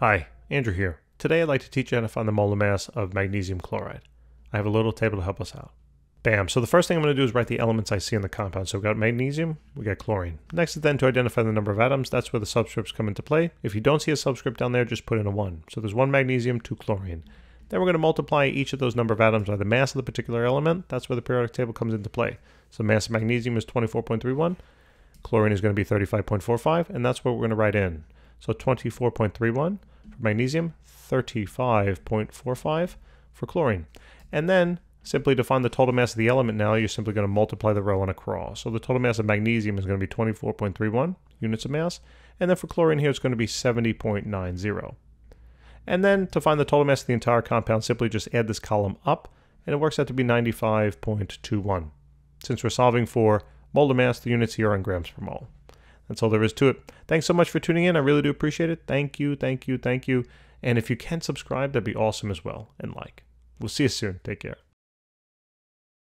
Hi, Andrew here. Today I'd like to teach you how to find the molar mass of magnesium chloride. I have a little table to help us out. Bam. So the first thing I'm going to do is write the elements I see in the compound. So we've got magnesium, we got chlorine. Next is then to identify the number of atoms. That's where the subscripts come into play. If you don't see a subscript down there, just put in a 1. So there's one magnesium, two chlorine. Then we're going to multiply each of those number of atoms by the mass of the particular element. That's where the periodic table comes into play. So mass of magnesium is 24.31. Chlorine is going to be 35.45, and that's what we're going to write in. So 24.31 for magnesium, 35.45 for chlorine. And then simply to find the total mass of the element now, you're simply going to multiply the row and across. So the total mass of magnesium is going to be 24.31 units of mass. And then for chlorine here, it's going to be 70.90. And then to find the total mass of the entire compound, simply just add this column up, and it works out to be 95.21. Since we're solving for molar mass, the units here are in grams per mole. That's all there is to it. Thanks so much for tuning in. I really do appreciate it. Thank you, thank you, thank you. And if you can subscribe, that'd be awesome as well, and like. We'll see you soon. Take care.